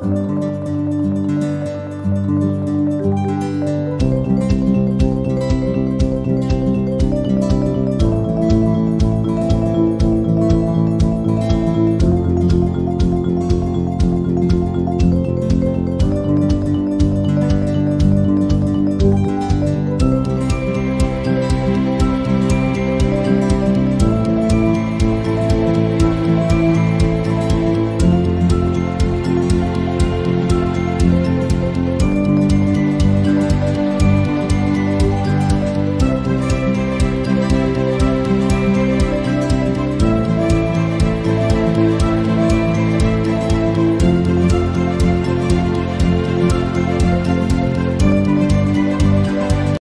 Bye.